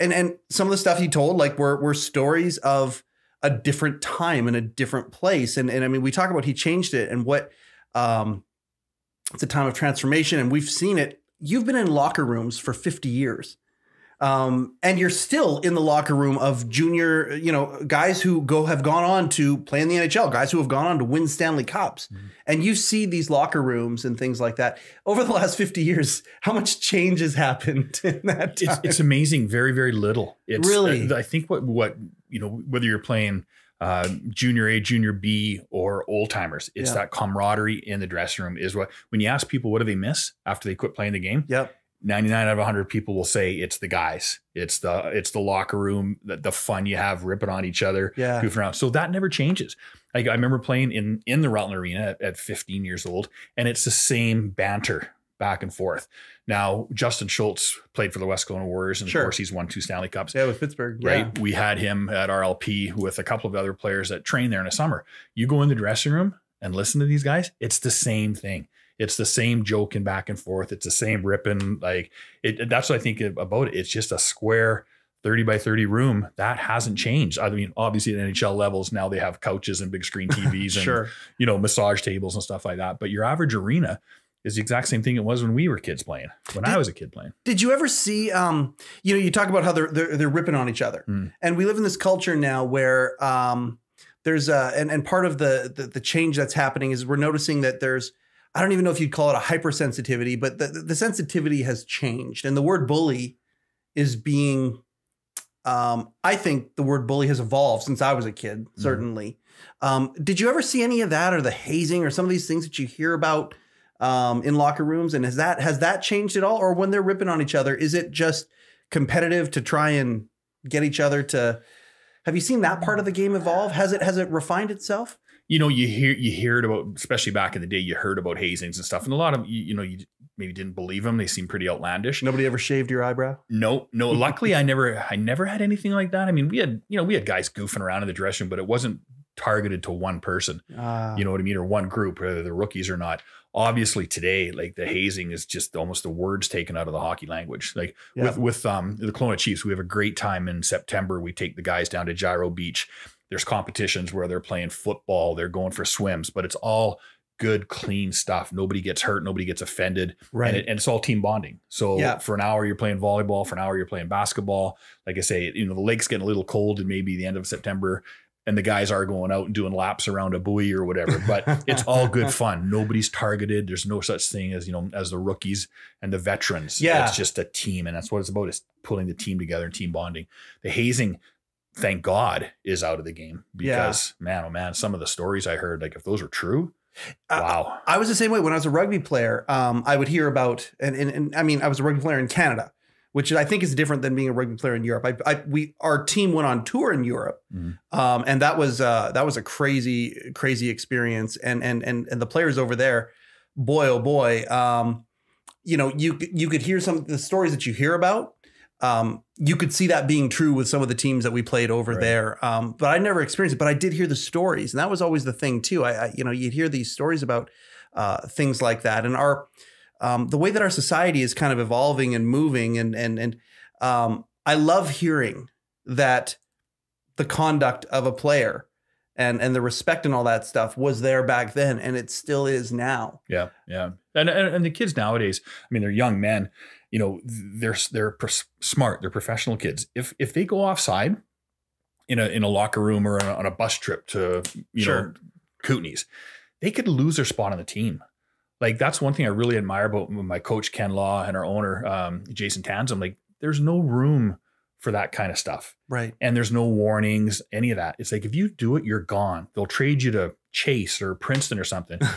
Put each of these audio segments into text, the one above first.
and and some of the stuff he told like were were stories of a different time and a different place. And and I mean, we talk about he changed it and what um it's a time of transformation, and we've seen it. You've been in locker rooms for 50 years. Um, and you're still in the locker room of junior, you know, guys who go have gone on to play in the NHL, guys who have gone on to win Stanley Cups. Mm-hmm. And you see these locker rooms and things like that. Over the last 50 years, how much change has happened in that time? It's, it's amazing. Very, very little. It's really, I think what what you know, whether you're playing uh, junior A, junior B, or old timers. It's yeah. that camaraderie in the dressing room is what when you ask people what do they miss after they quit playing the game. Yep. 99 out of 100 people will say it's the guys. It's the it's the locker room the, the fun you have ripping on each other yeah. goofing around. So that never changes. Like i remember playing in in the Rutland arena at, at 15 years old and it's the same banter back and forth. Now justin schultz played for the west Kelowna warriors and sure. of course he's won two stanley cups. Yeah with pittsburgh right? Yeah. we had him at rlp with a couple of other players that train there in the summer. You go in the dressing room and listen to these guys it's the same thing it's the same joking back and forth. It's the same ripping. Like it, that's what I think about it. It's just a square 30 by 30 room. That hasn't changed. I mean, obviously at NHL levels, now they have couches and big screen TVs and, you know, massage tables and stuff like that. But your average arena is the exact same thing it was when we were kids playing, when did, I was a kid playing. Did you ever see, um, you know, you talk about how they're, they're, they're ripping on each other. Mm. And we live in this culture now where, um, there's a, and, and part of the, the, the change that's happening is we're noticing that there's I don't even know if you'd call it a hypersensitivity, but the, the sensitivity has changed. And the word bully is being, um, I think the word bully has evolved since I was a kid, mm-hmm. certainly. Mm-hmm. Um, did you ever see any of that or the hazing or some of these things that you hear about um, in locker rooms? And has that, has that changed at all? Or when they're ripping on each other, is it just competitive to try and get each other to, have you seen that part of the game evolve? Has it, has it refined itself? You know, you hear you hear it about, especially back in the day, you heard about hazings and stuff, and a lot of you, you know, you maybe didn't believe them. They seem pretty outlandish. Nobody ever shaved your eyebrow. No, no. luckily, I never, I never had anything like that. I mean, we had, you know, we had guys goofing around in the dressing room, but it wasn't targeted to one person. Uh, you know what I mean, or one group, whether they're rookies or not. Obviously, today, like the hazing is just almost the words taken out of the hockey language. Like yeah. with with um the Kelowna Chiefs, we have a great time in September. We take the guys down to Gyro Beach there's competitions where they're playing football, they're going for swims, but it's all good, clean stuff. Nobody gets hurt, nobody gets offended, right? And, it, and it's all team bonding. So yeah. for an hour you're playing volleyball, for an hour you're playing basketball. Like I say, you know the lake's getting a little cold, and maybe the end of September, and the guys are going out and doing laps around a buoy or whatever. But it's all good fun. Nobody's targeted. There's no such thing as you know as the rookies and the veterans. Yeah, it's just a team, and that's what it's about: is pulling the team together and team bonding. The hazing thank God is out of the game because yeah. man, oh man, some of the stories I heard, like if those were true, wow. I, I was the same way when I was a rugby player. Um, I would hear about, and, and, and I mean, I was a rugby player in Canada, which I think is different than being a rugby player in Europe. I, I we our team went on tour in Europe, mm-hmm. um, and that was uh, that was a crazy crazy experience. And and and and the players over there, boy oh boy, um, you know you you could hear some of the stories that you hear about, um, you could see that being true with some of the teams that we played over right. there. Um, but I never experienced it, but I did hear the stories, and that was always the thing too. I, I you know, you'd hear these stories about uh, things like that, and our um, the way that our society is kind of evolving and moving, and and and um, I love hearing that the conduct of a player and and the respect and all that stuff was there back then, and it still is now. Yeah, yeah, and and, and the kids nowadays, I mean, they're young men you know they're they're smart they're professional kids if if they go offside in a in a locker room or on a bus trip to you sure. know Kootenays they could lose their spot on the team like that's one thing I really admire about my coach Ken Law and our owner um, Jason Tanzum like there's no room for that kind of stuff right and there's no warnings any of that it's like if you do it you're gone they'll trade you to Chase or Princeton or something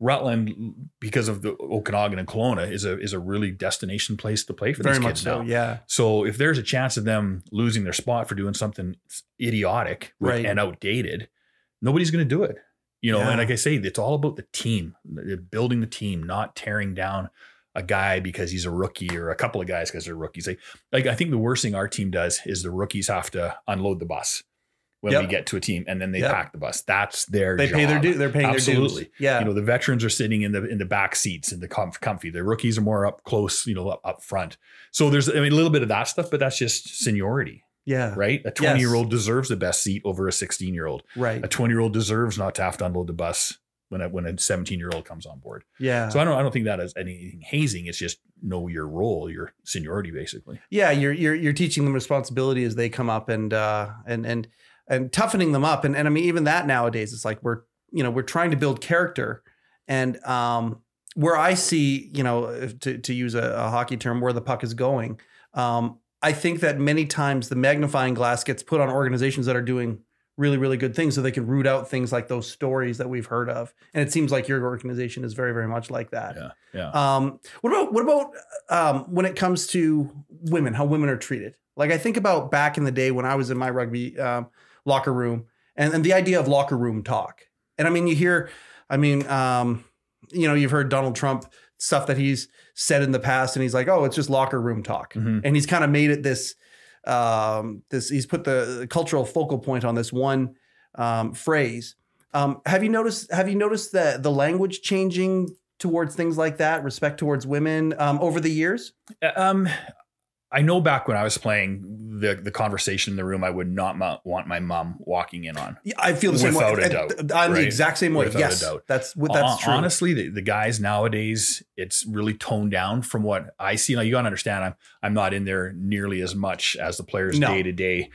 Rutland, because of the Okanagan and Kelowna, is a is a really destination place to play for Very these kids so, now. Yeah. So if there's a chance of them losing their spot for doing something idiotic right. and outdated, nobody's going to do it. You know, yeah. and like I say, it's all about the team, building the team, not tearing down a guy because he's a rookie or a couple of guys because they're rookies. Like, like I think the worst thing our team does is the rookies have to unload the bus when Yep. we get to a team, and then they Yep. pack the bus. That's their They pay their job. due. They're paying their Absolutely. dues. Yeah. You know, the veterans are sitting in the in the back seats in the comf- comfy. The rookies are more up close, you know, up, up front. So there's I mean a little bit of that stuff, but that's just seniority, yeah. right? A 20 year old deserves the best seat over a 16 year old. Right. A 20 year old deserves not to have to unload the bus when a when a 17 year old comes on board. Yeah. So I don't I don't think that is anything hazing. It's just know your role, your seniority, basically. yeah. You're you're you're teaching them responsibility as they come up and uh and and and toughening them up. And and I mean even that nowadays it's like we're you know we're trying to build character and um where I see you know to to use a, a hockey term where the puck is going. Um, I think that many times the magnifying glass gets put on organizations that are doing really really good things so they can root out things like those stories that we've heard of and it seems like your organization is very very much like that Yeah. Yeah. Um, what about what about um, when it comes to women? How women are treated? Like I think about back in the day when I was in my rugby um, locker room, and, and the idea of locker room talk. And I mean, you hear, I mean, um, you know, you've heard Donald Trump stuff that he's said in the past, and he's like, oh, it's just locker room talk, Mhm. and he's kind of made it this. Um, this he's put the cultural focal point on this one um, phrase. Um, have you noticed? Have you noticed that the language changing towards things like that, respect towards women um, over the years? Um, I know back when I was playing the the conversation in the room, I would not mo- want my mom walking in on. Yeah, I feel the same Without way. a And doubt, I'm the exact same way. Without a yes, doubt. that's what that's Hon- true. Honestly, the, the guys nowadays, it's really toned down from what I see. Now you gotta understand, I'm I'm not in there nearly as much as the players day to day.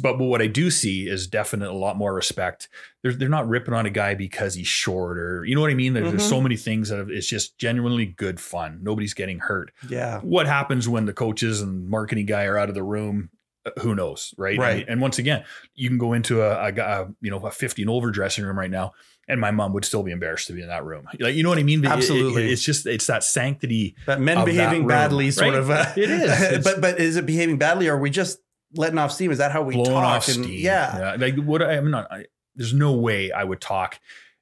But, but what I do see is definitely a lot more respect. They're, they're not ripping on a guy because he's short or you know what I mean. There- There's Mhm. so many things that have, it's just genuinely good fun. Nobody's getting hurt. yeah, What happens when the coaches and marketing guy are out of the room? Uh, Who knows, right? Right. And, and once again, you can go into a, a, a you know a 50 and over dressing room right now, and my mom would still be embarrassed to be in that room. Like you know what I mean? It- it- Absolutely. it's just it's that sanctity. That men of that behaving room, badly, sort right? of. Uh, It is. But but is it behaving badly, or are we just letting off steam? Is that how we blowing talk? off And- steam. Yeah. Like what I, I'm not. I, there's no way I would talk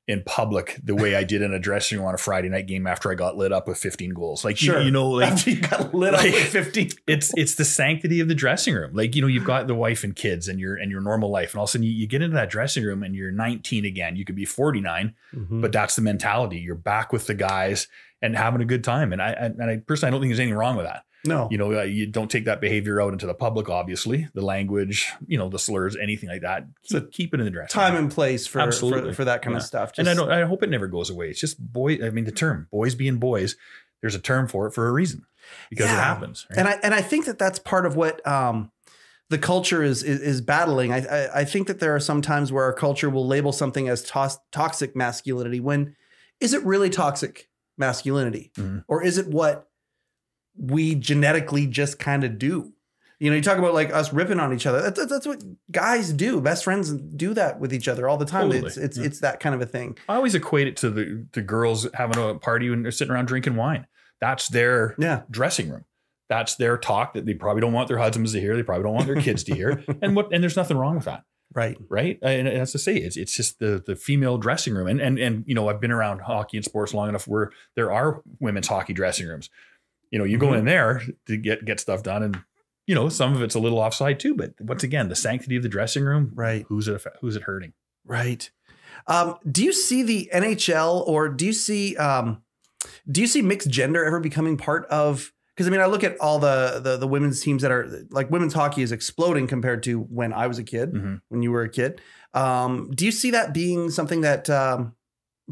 in public the way I did in a dressing room on a Friday night game after I got lit up with 15 goals. Like you- Sure. you, know, like After you got lit up with 50. it's it's the sanctity of the dressing room. Like you know, you've got the wife and kids and your and your normal life, and all of a sudden you, you get into that dressing room and you're 19 again. You could be 49, Mm-hmm. but that's the mentality. You're back with the guys and having a good time. And I and I personally I don't think there's anything wrong with that. No, You know, you don't take that behavior out into the public. Obviously, the language, you know, the slurs, anything like that. So Keep, it in the dressing time and place for for, Absolutely. for that kind of Yeah. stuff. and I don't. I hope it never goes away. It's just boy. I mean, the term boys being boys. There's a term for it for a reason because it happens. right? and I and I think that that's part of what um, the culture is is, is battling. I, I I think that there are some times where our culture will label something as tos- toxic masculinity when is it really toxic masculinity Mhm. or is it what we genetically just kind of do? You know, you talk about like us ripping on each other. That's, that's, what guys do. Best friends do that with each other all the time. Totally. It's it's Yeah. it's that kind of a thing. I always equate it to the the girls having a party and they're sitting around drinking wine. That's their Yeah. dressing room. That's their talk that they probably don't want their husbands to hear. They probably don't want their kids to hear. And what and there's nothing wrong with that, Right. right? And as to say, it's it's just the the female dressing room. And and and you know, I've been around hockey and sports long enough where there are women's hockey dressing rooms. You know, you go Mhm. in there to get get stuff done, and you know, some of it's a little offside too. But once again, the sanctity of the dressing room. Right. Who's it? Who's it hurting? Right. Um, do you see the NHL or do you see um, do you see mixed gender ever becoming part of? Because I mean, I look at all the, the the women's teams that are like women's hockey is exploding compared to when I was a kid, Mhm. when you were a kid. Um, do you see that being something that? Um,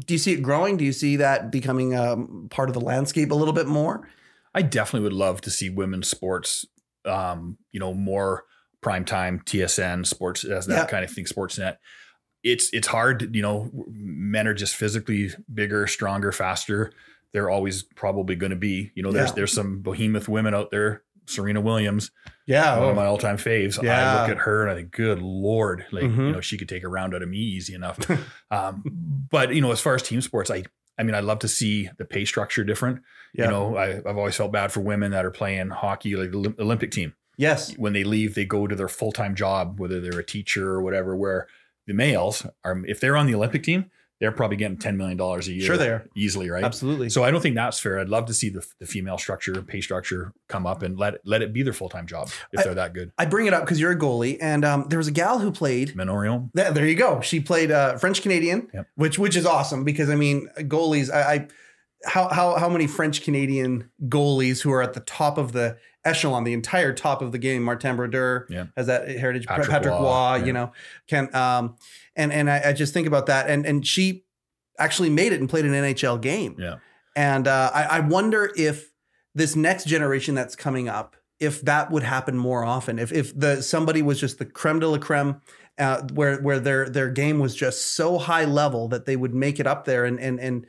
do you see it growing? Do you see that becoming um, part of the landscape a little bit more? I definitely would love to see women's sports, um, you know, more primetime TSN sports as that Yeah. kind of thing, Sportsnet. It's it's hard, you know. Men are just physically bigger, stronger, faster. They're always probably going to be, you know. There's Yeah. there's some behemoth women out there. Serena Williams, Yeah. one of my all time faves. Yeah. I look at her and I think, good lord, like Mhm. you know, she could take a round out of me easy enough. um, but you know, as far as team sports, I I mean, I'd love to see the pay structure different. Yeah. You know, I, I've always felt bad for women that are playing hockey, like the Olympic team. yes. When they leave, they go to their full time job, whether they're a teacher or whatever. Where the males are, if they're on the Olympic team, they're probably getting ten million dollars a year. Sure they are. easily, right? Absolutely. So I don't think that's fair. I'd love to see the, the female structure, pay structure come up and let let it be their full time job if I- they're that good. I bring it up because you're a goalie, and um, there was a gal who played. Manon Rhéaume. There, there you go. She played uh, French Canadian, Yep. which which is awesome because I mean goalies. I, I how how how many French Canadian goalies who are at the top of the echelon, the entire top of the game. Martin Brodeur Yeah. has that heritage. Patrick Patrick, Roy, Roy, yeah. you know, can um, and and I, I just think about that, and and she actually made it and played an NHL game. Yeah. And uh, I, I wonder if this next generation that's coming up, if that would happen more often, if if the somebody was just the creme de la creme, uh, where where their their game was just so high level that they would make it up there, and and and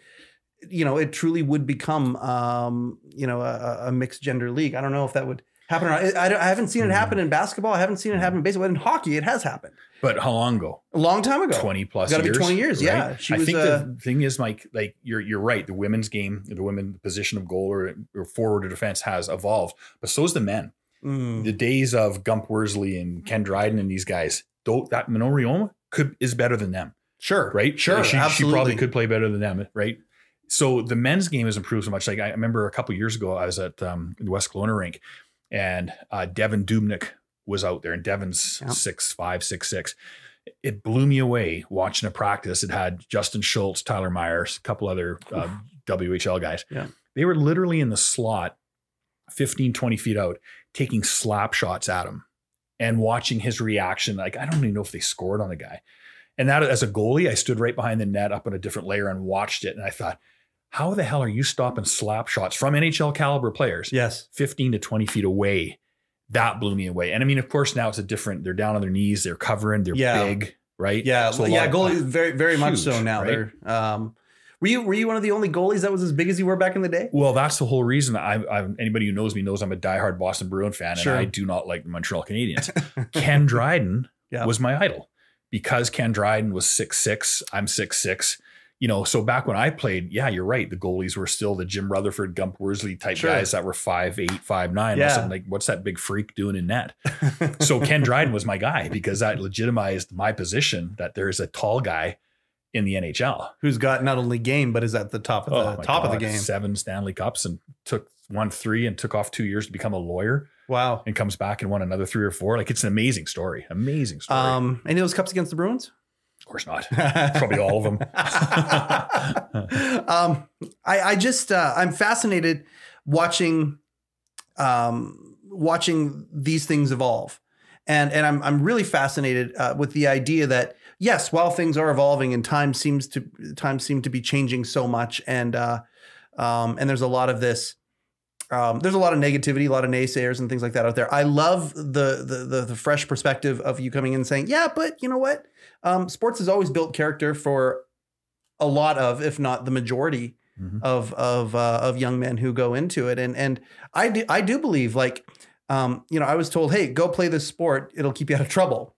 you know it truly would become um, you know a, a mixed gender league. I don't know if that would happen. around. I, I, I haven't seen it happen in basketball. I haven't seen it happen in baseball. In hockey, it has happened But how long ago? a long time ago. 20 plus Gotta be years. 20 years, yeah. She I was, think uh, the thing is, Mike, like you're you're right. The women's game, the women position of goal or, or forward or defense has evolved, but so's the men. Mm. The days of Gump Worsley and Ken Dryden and these guys, though that Manon Rhéaume could is better than them, Sure, right? Sure, she, she absolutely. probably could play better than them, right? So the men's game has improved so much. Like I remember a couple years ago, I was at um, the West Kelowna rink, and uh, Devan Dubnyk was out there, and Devan's Yeah. six five, six six. It blew me away watching a practice. It had Justin Schultz, Tyler Myers, a couple other uh, WHL guys. Yeah. They were literally in the slot 15, 20 feet out, taking slap shots at him and watching his reaction. Like, I don't even know if they scored on the guy. And that as a goalie, I stood right behind the net up on a different layer and watched it. And I thought, how the hell are you stopping slap shots from NHL caliber players? Yes. 15 to 20 feet away. That blew me away. And I mean, of course, now it's a different, they're down on their knees, they're covering, they're Yeah. big, right? Yeah, So yeah, goalies very very much so now. right? They're um were you were you one of the only goalies that was as big as you were back in the day? Well, that's the whole reason. I, I anybody who knows me knows I'm a diehard Boston Bruin fan, Sure. and I do not like the Montreal Canadiens. Ken Dryden Yeah. was my idol because Ken Dryden was six six. I'm six six. You know, so back when I played, yeah, you're right. The goalies were still the Jim Rutherford, Gump Worsley type Sure. guys that were five eight, five nine. Yeah. Yeah. Like, what's that big freak doing in net? so Ken Dryden was my guy because that legitimized my position that there's a tall guy in the NHL. Who's got not only game but is at the top of the Oh top of the game. Seven Stanley Cups and took won three and took off two years to become a lawyer Wow. and comes back and won another three or four. Like it's an amazing story. Amazing story. Um any of those cups against the Bruins? Of course not. Probably all of them. um, I, I just uh, I'm fascinated watching um, watching these things evolve, and and I'm I'm really fascinated uh, with the idea that yes, while things are evolving and time seems to time seem to be changing so much, and uh, um, and there's a lot of this. Um, there's a lot of negativity, a lot of naysayers and things like that out there. I love the, the the the fresh perspective of you coming in and saying, "Yeah, but you know what? Um, sports has always built character for a lot of, if not the majority Mhm. of of uh, of young men who go into it. And and I do I do believe like um, you know I was told, hey, go play this sport. It'll keep you out of trouble.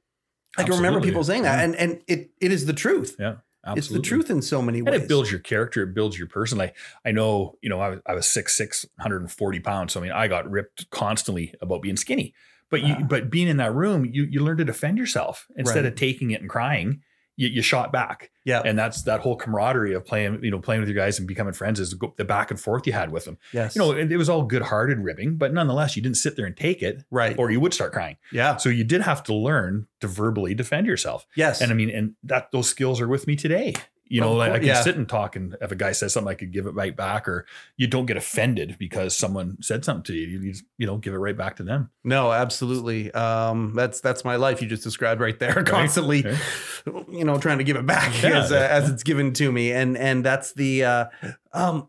I can remember people saying that, Yeah. and and it it is the truth. Yeah, absolutely. It's the truth in so many And ways. it builds your character. It builds your person. Like I know, you know, I was, I was 6'6", 140 pounds. So I mean, I got ripped constantly about being skinny. But you, Ah. but being in that room, you you learn to defend yourself instead Right. of taking it and crying. You, you shot back, yeah. and that's that whole camaraderie of playing, you know, playing with your guys and becoming friends is the back and forth you had with them. yes. You know, it, it was all good-hearted ribbing, but nonetheless, you didn't sit there and take it, right. or you would start crying. yeah. So you did have to learn to verbally defend yourself. Yes. And I mean, and that those skills are with me today. You know, like I can yeah. sit and talk, and if a guy says something, I could give it right back, or you don't get offended because someone said something to you. You just, you know, give it right back to them. No, absolutely. Um, that's that's my life you just described right there. Constantly, right. you know, trying to give it back Yeah. as uh, as it's given to me, and and that's the. Uh, um,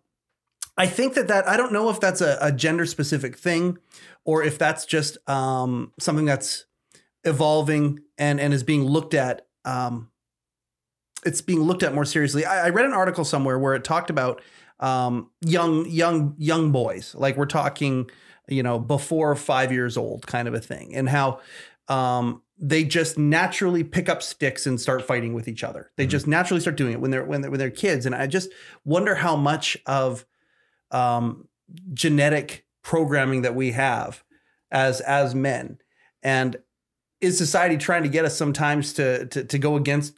I think that that I don't know if that's a, a gender specific thing, or if that's just um, something that's evolving and and is being looked at. Um, it's being looked at more seriously. I, I read an article somewhere where it talked about um, young young young boys, like we're talking you know, before five years old kind of a thing. And how um, they just naturally pick up sticks and start fighting with each other. They Mhm. just naturally start doing it when they're when they're when they're kids. And I just wonder how much of um, genetic programming that we have as as men, and is society trying to get us sometimes to to, to go against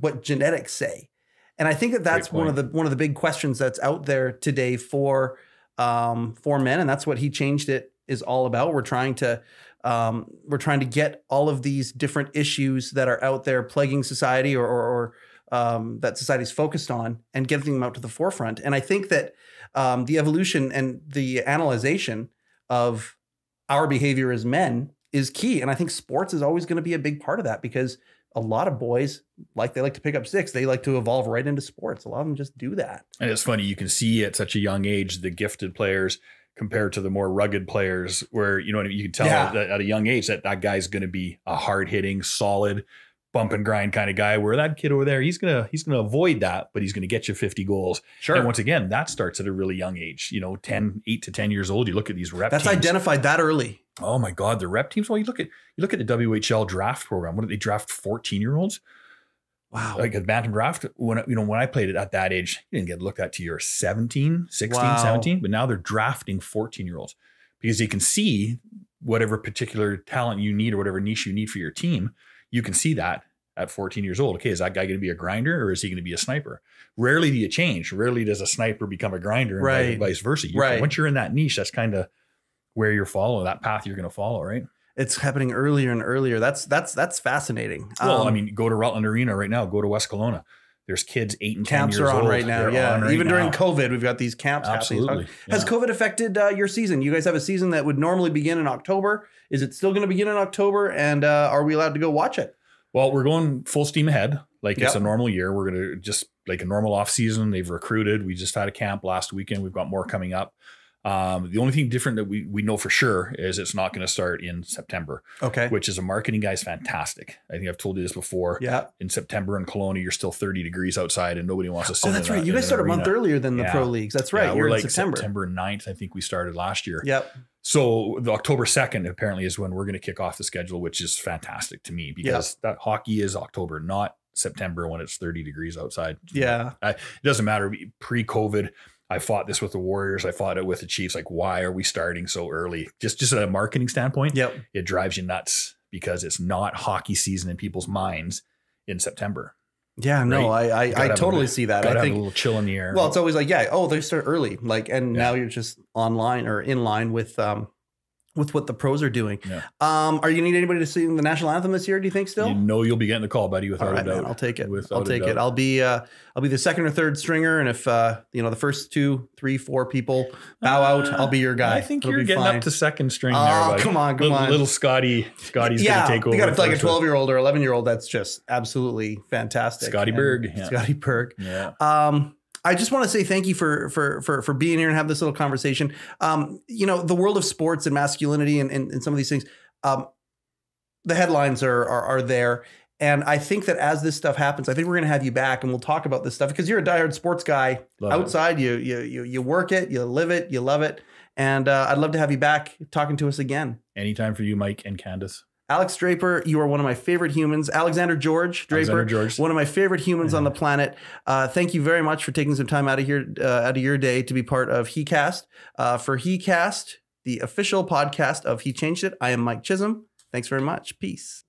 what genetics say. And I think that that's one of the one of the big questions that's out there today for um, for men, and that's what he changed it is all about. We're trying to um, we're trying to get all of these different issues that are out there plaguing society or, or, or um, that society's focused on and getting them out to the forefront. And I think that um, the evolution and the analyzation of our behavior as men is key. And I think sports is always going to be a big part of that because a lot of boys like they like to pick up sticks. They like to evolve right into sports. A lot of them just do that. And it's funny, you can see at such a young age the gifted players compared to the more rugged players where you know you can tell yeah. at a young age that that guy's going to be a hard hitting, solid, bump and grind kind of guy. Where that kid over there, he's gonna he's gonna avoid that, but he's gonna get you 50 goals. Sure. And once again, that starts at a really young age. You know, 10, 8 to 10 years old. You look at these rep. That's teams. identified that early. Oh my God, the rep teams. Well, you look at you look at the WHL draft program. What did they draft? 14 year olds. Wow. Like a bantam draft, when you know when I played it at that age, you didn't get looked at to your 17, 16, wow. 17, but now they're drafting 14 year olds because they can see whatever particular talent you need or whatever niche you need for your team. You can see that at 14 years old. Okay, is that guy going to be a grinder or is he going to be a sniper? Rarely do you change. Rarely does a sniper become a grinder and right. vice versa. You're, right. Once you're in that niche, that's kind of where you're following that path you're going to follow, right? it's happening earlier and earlier. That's that's that's fascinating. Well, um, I mean, go to Rutland Arena right now. Go to West Kelowna. There's kids eight and camps are on old. right now. They're yeah, right even now. during COVID, we've got these camps. Absolutely. Yeah. Has COVID affected uh, your season? You guys have a season that would normally begin in October. Is it still going to begin in October? And uh, are we allowed to go watch it? Well, we're going full steam ahead. Like yep. it's a normal year. We're going to just like a normal off season. They've recruited. We just had a camp last weekend. We've got more coming up. Um, the only thing different that we we know for sure is it's not going to start in September. Okay. Which is a marketing guy's fantastic. I think I've told you this before. Yeah. In September in Kelowna, you're still 30 degrees outside and nobody wants to sit. Oh, that's right. you guys started a month earlier than the yeah. pro leagues. That's right. Yeah, you're like September. September 9th, I think we started last year. Yep. So the October 2nd apparently is when we're going to kick off the schedule, which is fantastic to me because yep. that hockey is October, not September when it's 30 degrees outside. Yeah. I, it doesn't matter pre-COVID I fought this with the Warriors. I fought it with the Chiefs. Like, why are we starting so early? Just just a marketing standpoint, yep. it drives you nuts because it's not hockey season in people's minds in September. Yeah, right? no, I I, I totally a, see that. I think a little chill in the air. Well, it's always like, yeah, oh, they start early, like, and yeah. now you're just online or in line with um with what the pros are doing. Yeah. Um, are you gonna need anybody to sing the national anthem this year? Do you think still? You know you'll be getting the call, buddy. Without right, a doubt, man, I'll take it. Without I'll take it. I'll be uh, I'll be the second or third stringer, and if uh, you know the first two, three, four people bow uh, out, I'll be your guy. I think It'll you're getting fine. up to second string. Oh, there, come on, come little, on, little Scotty. Scotty's yeah, gonna take over. You got like a twelve year old or eleven year old. That's just absolutely fantastic. Scotty Berg. Yeah. Scotty Berg. Yeah. Um, I just want to say thank you for for for for being here and have this little conversation. Um, you know, the world of sports and masculinity and, and, and some of these things. Um, the headlines are, are are there, and I think that as this stuff happens, I think we're going to have you back and we'll talk about this stuff because you're a diehard sports guy. Love Outside, you you you you work it, you live it, you love it, and uh, I'd love to have you back talking to us again. Anytime for you, Mike and Candace. Alex Draper, you are one of my favorite humans. Alexander George Draper, Alexander George. one of my favorite humans yeah. on the planet. Uh, thank you very much for taking some time out of here, uh, out of your day to be part of HeCast. Uh, for HeCast, the official podcast of He Changed It, I am Mike Chisholm. Thanks very much. Peace.